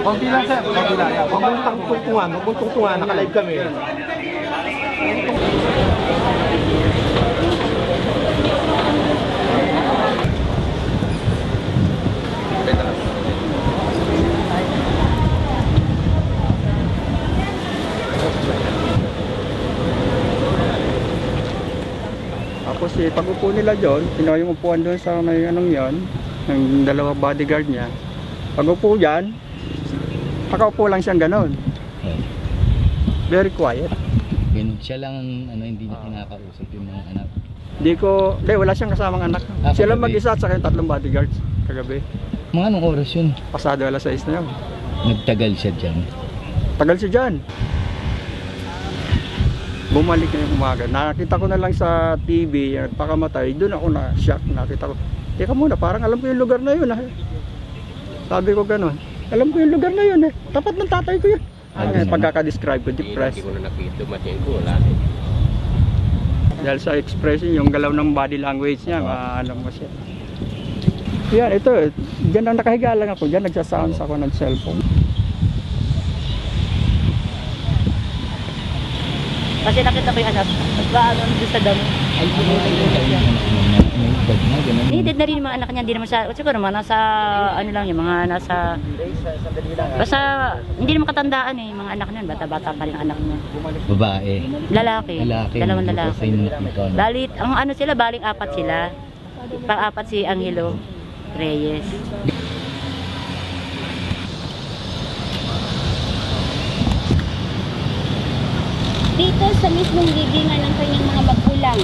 Konti lang sir, konti lang. Huwag mong tungtungan, huwag mong tungtungan, nakalive kami. Tapos eh, pag upo nila doon, kinuha yung upuan doon sa may anong yon, ng dalawa bodyguard niya. Pag upo dyan, nakaupo lang siyang ganon. Very quiet. Yun, siya lang ang ano, hindi niya kinakausap yung mga anak. Di ko, di, wala siyang kasamang anak. Ah, Siya lang kagabi. mag-isa at saka yung tatlong bodyguards kagabi. Mga anong oras yun? Pasado alas 6 na yun. Nagtagal siya dyan. Tagal siya dyan. Bumalik na yung umaga. Nakita ko na lang sa TV, nagpakamatay. Doon ako na shock. Nakita ko, teka muna, parang alam ko yung lugar na yun. Ah. Sabi ko gano'n. Alam ko yung lugar na yun eh. Tapat ng tatay ko yun. Ah, Ano, ganun. pagkaka-describe ko, depressed. na nakita, matin ko, wala. Dahil sa expression, yung galaw ng body language niya, alam mo siya. Yan, ito, dyan lang nakahiga lang ako. Dyan nagsasounds ako ng cellphone. Kasi nakita ko yung anak, nagpaano doon sa damo. Ay, na, ganun. Needed na rin yung mga anak niya, hindi naman sa, siguro naman nasa, ano lang yung mga nasa, basta, hindi naman katandaan eh, mga anak niya, bata-bata pa rin anak niya. Babae. Lalaki, Lalaki. dalawang lalaki. Balit, ang ano sila, baling apat sila. Pang-apat si Angelo Reyes. Dito sa mismong libingan ng kanyang mga magulang,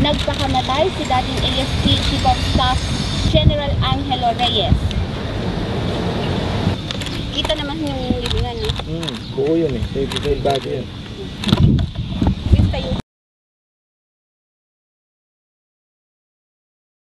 nagpakamatay si dating AFP Chief of Staff General Angelo Reyes. Kita naman yung libingan, no? Hmm, buo yun eh. Save, save body yun.